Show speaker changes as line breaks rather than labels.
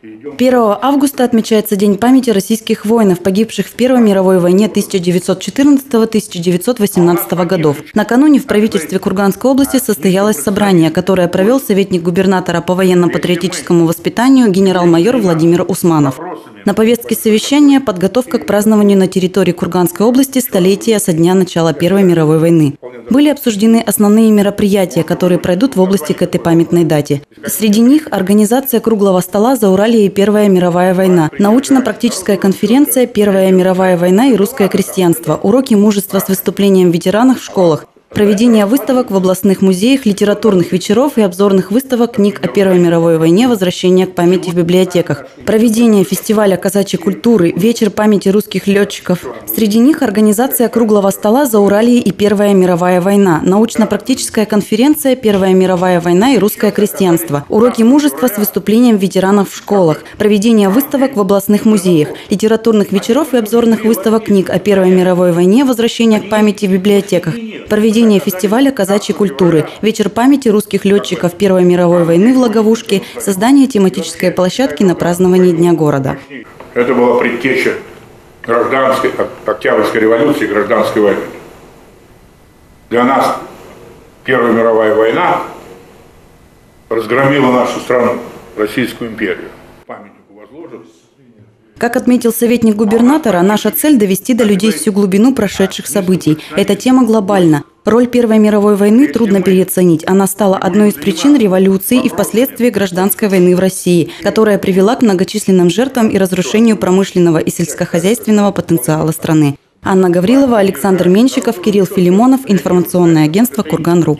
1 августа отмечается День памяти российских воинов, погибших в Первой мировой войне 1914-1918 годов. Накануне в правительстве Курганской области состоялось собрание, которое провел советник губернатора по военно-патриотическому воспитанию генерал-майор Владимир Усманов. На повестке совещания подготовка к празднованию на территории Курганской области столетия со дня начала Первой мировой войны. Были обсуждены основные мероприятия, которые пройдут в области к этой памятной дате. Среди них организация круглого стола за Урале и Первая мировая война, научно-практическая конференция «Первая мировая война и русское крестьянство», уроки мужества с выступлением ветеранов в школах, Проведение выставок в областных музеях, литературных вечеров и обзорных выставок книг о Первой мировой войне, возвращение к памяти в библиотеках. Проведение фестиваля казачьей культуры, вечер памяти русских летчиков. Среди них организация круглого стола за Уралией и Первая мировая война, научно-практическая конференция «Первая мировая война и русское крестьянство», уроки мужества с выступлением ветеранов в школах, проведение выставок в областных музеях, литературных вечеров и обзорных выставок книг о Первой мировой войне, возвращение к памяти в библиотеках, проведение проведение фестиваля казачьей культуры, вечер памяти русских летчиков Первой мировой войны в Логовушке, создание тематической площадки на празднование Дня города.
Это была предтеча гражданской, Октябрьской революции, гражданской войны. Для нас Первая мировая война разгромила нашу страну, Российскую империю. Памятнику возложен
как отметил советник губернатора, наша цель – довести до людей всю глубину прошедших событий. Эта тема глобальна. Роль Первой мировой войны трудно переоценить. Она стала одной из причин революции и впоследствии гражданской войны в России, которая привела к многочисленным жертвам и разрушению промышленного и сельскохозяйственного потенциала страны. Анна Гаврилова, Александр Менщиков, Кирилл Филимонов, информационное агентство «Курган.ру».